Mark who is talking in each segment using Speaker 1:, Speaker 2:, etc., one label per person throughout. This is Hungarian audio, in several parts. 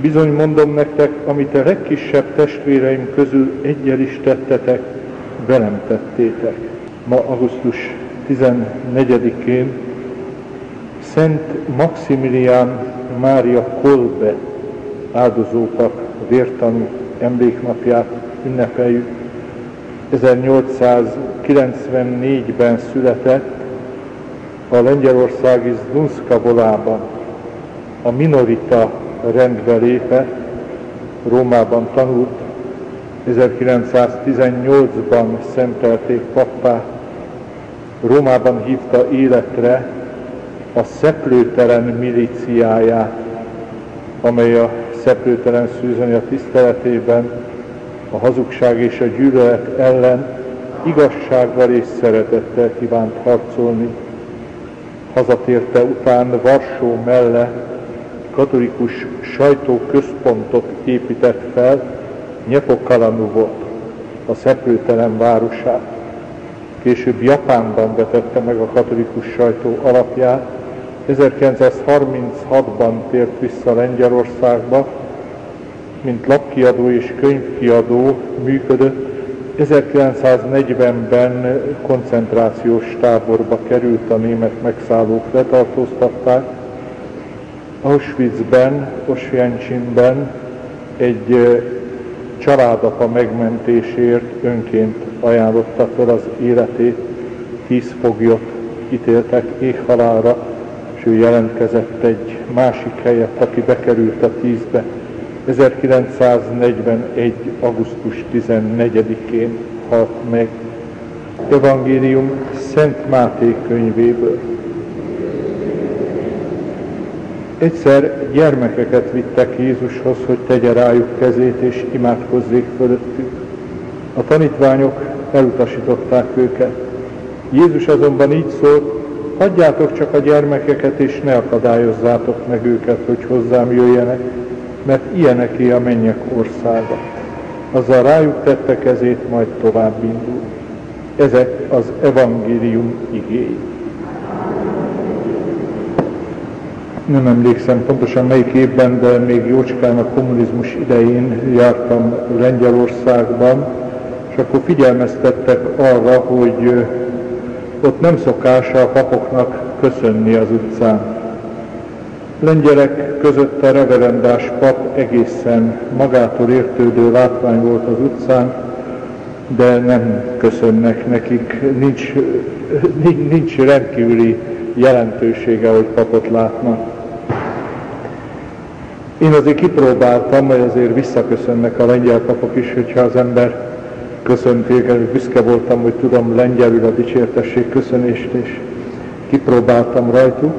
Speaker 1: Bizony mondom nektek, amit a legkisebb testvéreim közül egyel is tettetek, velem tettétek. Ma augusztus 14-én Szent Maximilián Mária Kolbe áldozópak vértanú emléknapját ünnepeljük. 1894-ben született a lengyelországi Zdunszkabolában a minorita rendbe lépett, Rómában tanult, 1918-ban szentelték pappá, Rómában hívta életre a szeplőtelen milíciáját, amely a szeplőtelen szűzanya tiszteletében a hazugság és a gyűlölet ellen igazsággal és szeretettel kívánt harcolni. Hazatérte után Varsó mellett katolikus sajtóközpontot épített fel Nyepokalanuvot, a szeplőtelen városát. Később Japánban vetette meg a katolikus sajtó alapját, 1936-ban tért vissza Lengyelországba, mint lapkiadó és könyvkiadó működött, 1940-ben koncentrációs táborba került, a német megszállók letartóztatták, Auschwitzben, Oswiecimben egy családapa megmentésért önként ajánlotta fel az életét, tíz foglyot ítéltek éhhalálra, és ő jelentkezett egy másik helyet, aki bekerült a tízbe. 1941. augusztus 14-én halt meg. Evangélium Szent Máté könyvéből. Egyszer gyermekeket vittek Jézushoz, hogy tegye rájuk kezét és imádkozzék fölöttük. A tanítványok elutasították őket. Jézus azonban így szólt, hagyjátok csak a gyermekeket, és ne akadályozzátok meg őket, hogy hozzám jöjjenek, mert ilyeneké a mennyek országa. Azzal rájuk tette kezét, majd tovább indul. Ezek az evangélium igéi. Nem emlékszem pontosan melyik évben, de még jócskán a kommunizmus idején jártam Lengyelországban, és akkor figyelmeztettek arra, hogy ott nem szokása a papoknak köszönni az utcán. Lengyelek között a reverendás pap egészen magától értődő látvány volt az utcán, de nem köszönnek nekik, nincs, nincs rendkívüli jelentősége, hogy papot látnak. Én azért kipróbáltam, hogy azért visszaköszönnek a lengyel papok is, hogyha az ember köszönték, büszke voltam, hogy tudom lengyelül a dicsértesség köszönést, és kipróbáltam rajtuk.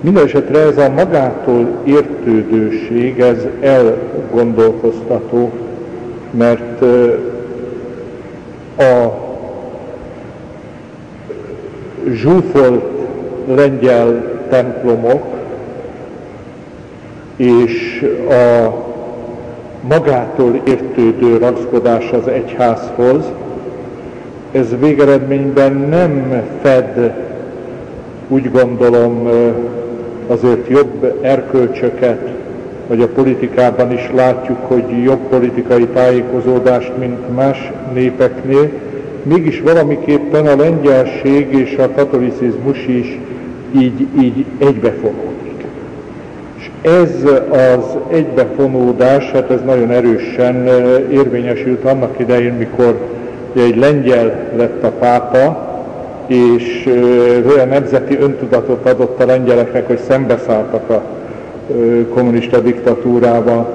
Speaker 1: Mindenesetre ez a magától értődőség, ez elgondolkoztató, mert a zsúfolt lengyel templomok és a magától értődő ragaszkodás az egyházhoz, ez végeredményben nem fed, úgy gondolom, azért jobb erkölcsöket, vagy a politikában is látjuk, hogy jobb politikai tájékozódást, mint más népeknél, mégis valamiképpen a lengyelség és a katolicizmus is így, így egybefogott. Ez az egybefonódás, hát ez nagyon erősen érvényesült annak idején, mikor egy lengyel lett a pápa, és olyan nemzeti öntudatot adott a lengyeleknek, hogy szembeszálltak a kommunista diktatúrával.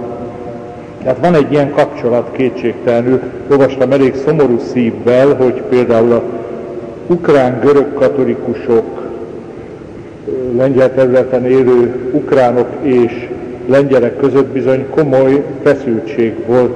Speaker 1: Tehát van egy ilyen kapcsolat kétségtelenül. Olvastam elég szomorú szívvel, hogy például a ukrán-görög katolikusok lengyel területen élő ukránok és lengyelek között bizony komoly feszültség volt,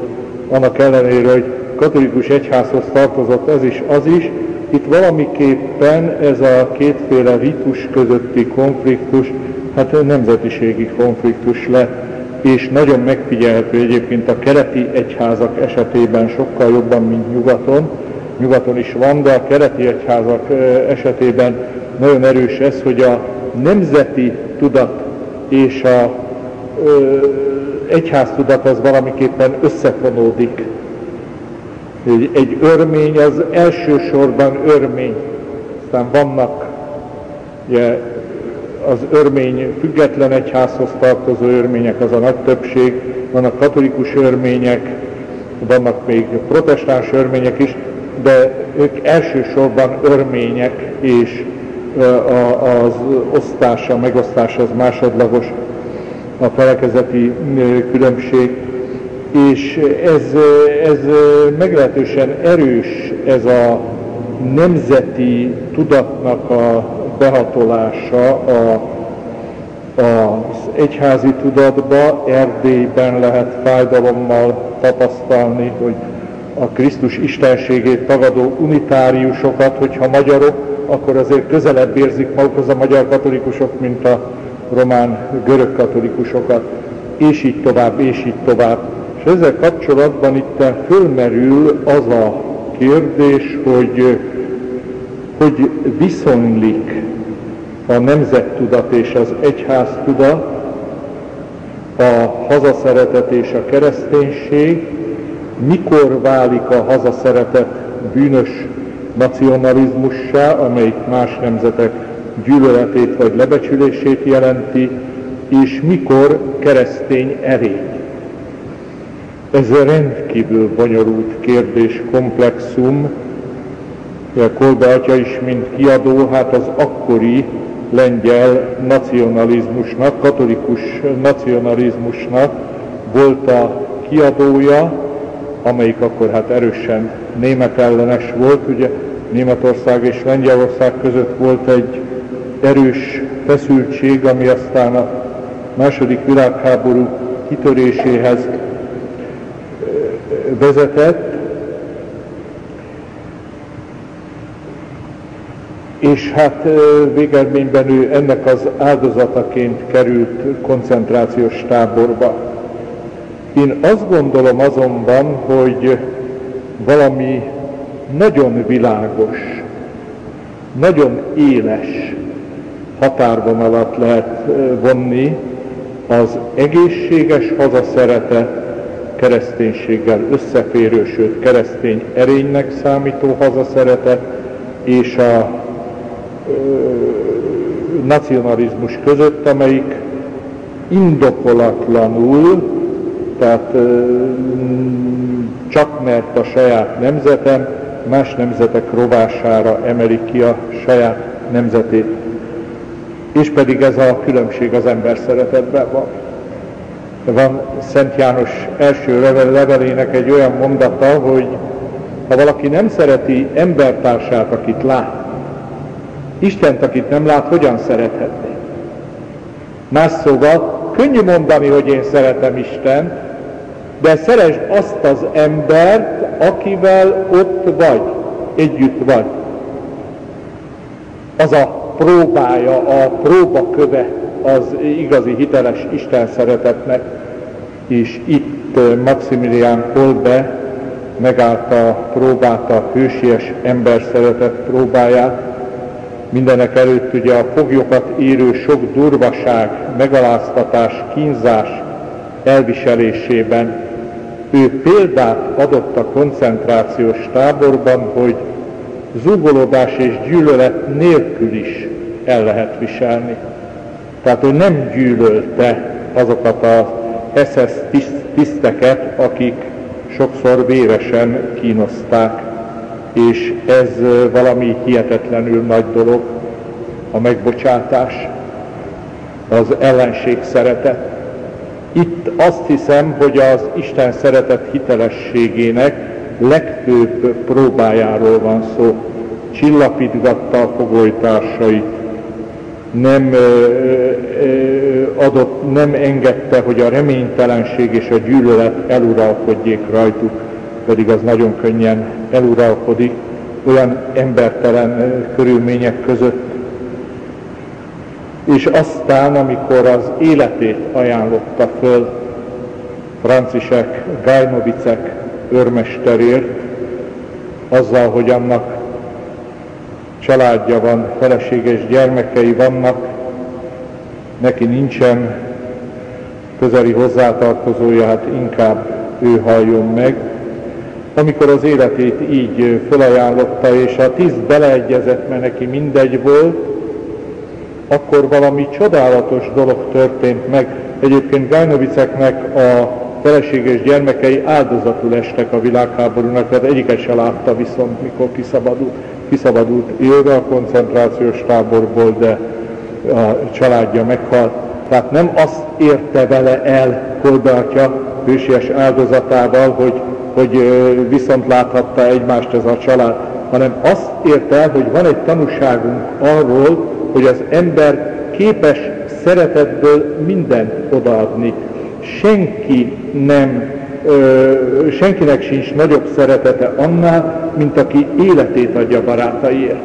Speaker 1: annak ellenére, hogy katolikus egyházhoz tartozott ez is, az is, itt valamiképpen ez a kétféle ritus közötti konfliktus, hát nemzetiségi konfliktus lett, és nagyon megfigyelhető egyébként a keleti egyházak esetében sokkal jobban, mint nyugaton. Nyugaton is van, de a keleti egyházak esetében nagyon erős ez, hogy a nemzeti tudat és a ö, egyháztudat az valamiképpen összefonódik. Egy, egy örmény az elsősorban örmény, aztán vannak ugye, az örmény független egyházhoz tartozó örmények, az a nagy többség, vannak katolikus örmények, vannak még protestáns örmények is, de ők elsősorban örmények, és az osztása, megosztása az másodlagos a felekezeti különbség, és ez, ez meglehetősen erős, ez a nemzeti tudatnak a behatolása a, az egyházi tudatba, Erdélyben lehet fájdalommal tapasztalni, hogy a Krisztus istenségét tagadó unitáriusokat, hogyha magyarok, akkor azért közelebb érzik magukhoz a magyar katolikusok, mint a román görög katolikusokat, és így tovább, és így tovább. És ezzel kapcsolatban itt fölmerül az a kérdés, hogy hogy viszonylik a nemzettudat és az egyháztudat, a hazaszeretet és a kereszténység, mikor válik a hazaszeretet bűnös nacionalizmussá, amelyik más nemzetek gyűlöletét vagy lebecsülését jelenti, és mikor keresztény erény. Ez a rendkívül bonyolult kérdés, komplexum. Kolbe atya is, mint kiadó, hát az akkori lengyel nacionalizmusnak, katolikus nacionalizmusnak volt a kiadója, amelyik akkor hát erősen német ellenes volt. Ugye Németország és Lengyelország között volt egy erős feszültség, ami aztán a második világháború kitöréséhez vezetett, és hát végeredményben ő ennek az áldozataként került koncentrációs táborba. Én azt gondolom azonban, hogy valami nagyon világos, nagyon éles határvonalat lehet vonni az egészséges hazaszeretet, kereszténységgel összeférő, sőt keresztény erénynek számító hazaszeretet, és a ö, nacionalizmus között, amelyik indokolatlanul, tehát csak mert a saját nemzetem más nemzetek rovására emeli ki a saját nemzetét. És pedig ez a különbség az ember szeretetben van. Van Szent János első levelének egy olyan mondata, hogy ha valaki nem szereti embertársát, akit lát, Istent, akit nem lát, hogyan szerethetné? Más szóval, könnyű mondani, hogy én szeretem Isten, de szeresd azt az embert, akivel ott vagy, együtt vagy. Az a próbája, a próbaköve az igazi hiteles Isten szeretetnek, és itt Maximilián Kolbe megállta a próbát, a hősies ember szeretet próbáját. Mindenek előtt ugye a foglyokat érő sok durvaság, megaláztatás, kínzás elviselésében. Ő példát adott a koncentrációs táborban, hogy zugolódás és gyűlölet nélkül is el lehet viselni. Tehát ő nem gyűlölte azokat az SS tiszteket, akik sokszor véresen kínozták, és ez valami hihetetlenül nagy dolog, a megbocsátás, az ellenség szeretet. Itt azt hiszem, hogy az Isten szeretet hitelességének legfőbb próbájáról van szó. Csillapítgatta a fogolytársait, nem adott, nem engedte, hogy a reménytelenség és a gyűlölet eluralkodjék rajtuk, pedig az nagyon könnyen eluralkodik olyan embertelen körülmények között. És aztán, amikor az életét ajánlotta föl Francisek Gajnovicek örmesterért, azzal, hogy annak családja van, feleséges gyermekei vannak, neki nincsen közeli hozzátartozója, hát inkább ő halljon meg. Amikor az életét így felajánlotta, és a tíz beleegyezett, mert neki mindegy volt, akkor valami csodálatos dolog történt meg. Egyébként Gajnoviceknek a feleséges gyermekei áldozatul estek a világháborúnak, tehát egyiket se látta viszont, mikor kiszabadult. Kiszabadult jövő a koncentrációs táborból, de a családja meghalt. Tehát nem azt érte vele el Kolbártya hősies áldozatával, hogy, hogy viszont láthatta egymást ez a család, hanem azt érte el, hogy van egy tanúságunk arról, hogy az ember képes szeretetből mindent odaadni. Senki nem, ö, senkinek sincs nagyobb szeretete annál, mint aki életét adja barátaiért.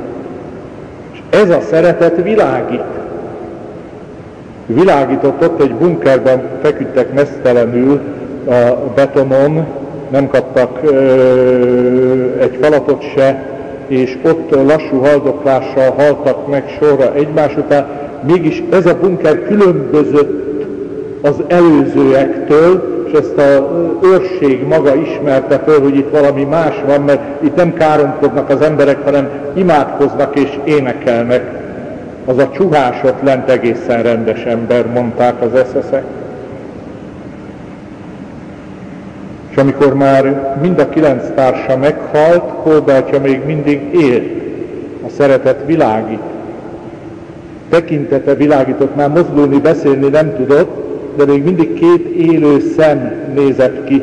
Speaker 1: És ez a szeretet világít. Világított ott egy bunkerben, feküdtek mesztelenül a betonon, nem kaptak ö, egy falatot se, és ott lassú haldoklással haltak meg sorra egymás után, mégis ez a bunker különbözött az előzőektől, és ezt a őrség maga ismerte föl, hogy itt valami más van, mert itt nem káromkodnak az emberek, hanem imádkoznak és énekelnek. Az a csuhásot lent egészen rendes ember, mondták az eszeszek. És amikor már mind a kilenc társa meghalt, Kolbátya még mindig élt. A szeretet világít. Tekintete világított, már mozdulni, beszélni nem tudott, de még mindig két élő szem nézett ki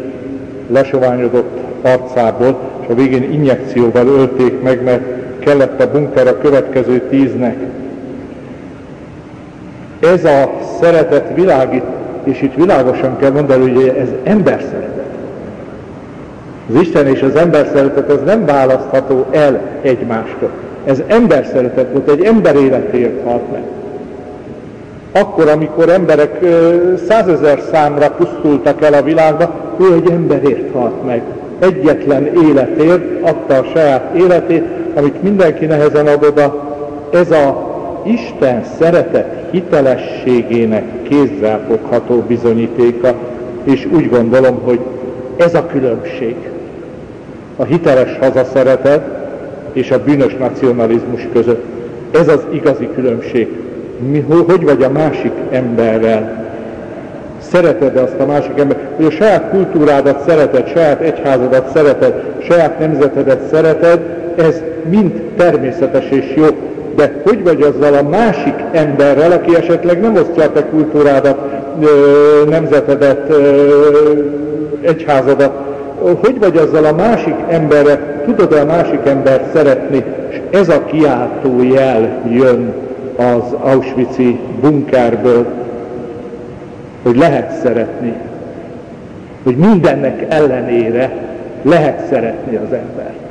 Speaker 1: lesoványodott arcából, és a végén injekcióval ölték meg, mert kellett a bunker a következő tíznek. Ez a szeretet világít, és itt világosan kell mondani, hogy ez ember szeretet. Az Isten és az ember szeretet az nem választható el egymástól. Ez ember szeretet volt, egy ember életéért halt meg. Akkor, amikor emberek százezer számra pusztultak el a világba, ő egy emberért halt meg. Egyetlen életért adta a saját életét, amit mindenki nehezen ad oda. Ez a Isten szeretet hitelességének kézzelfogható bizonyítéka, és úgy gondolom, hogy ez a különbség. A hiteles hazaszeretet és a bűnös nacionalizmus között. Ez az igazi különbség mi, hogy vagy a másik emberrel. Szereted azt a másik ember, hogy a saját kultúrádat szereted, saját egyházadat szereted, saját nemzetedet szereted, ez mind természetes és jó. De hogy vagy azzal a másik emberrel, aki esetleg nem osztja a te kultúrádat, nemzetedet, egyházadat, hogy vagy azzal a másik emberre, tudod-e a másik embert szeretni, és ez a kiáltó jel jön az Auschwitz-i bunkerből, hogy lehet szeretni, hogy mindennek ellenére lehet szeretni az embert.